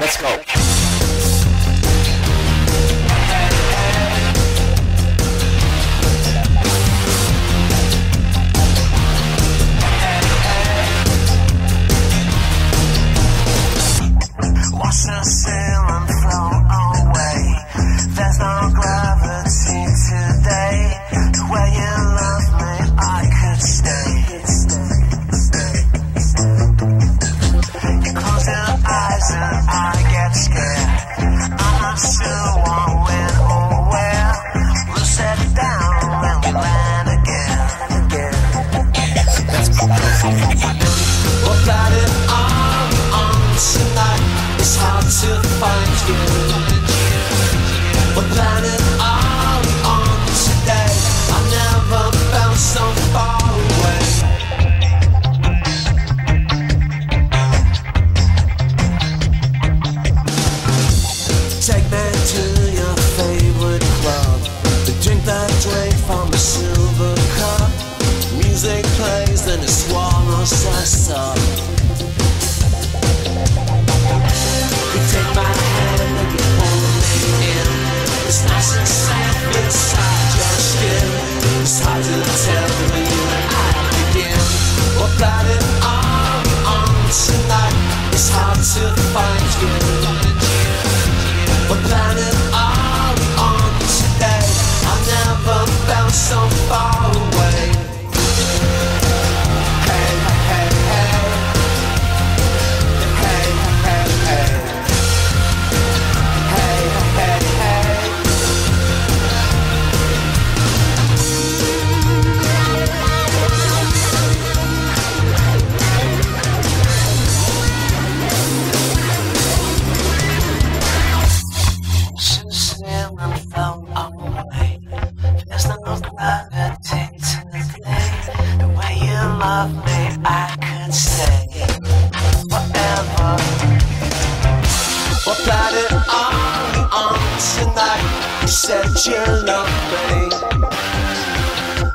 Let's go. What it's hard to find you. I can say it on tonight. You said you love me.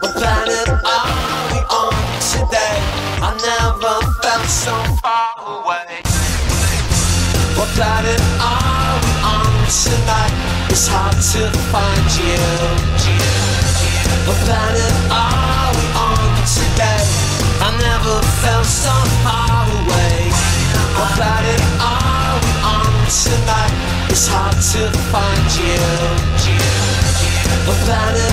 Well, planet it we on today. I never felt so far away. Well, planet it we on tonight. It's hard to find you. What planet are we on today? I never felt so far away. About it all on tonight. It's hard to find you. About it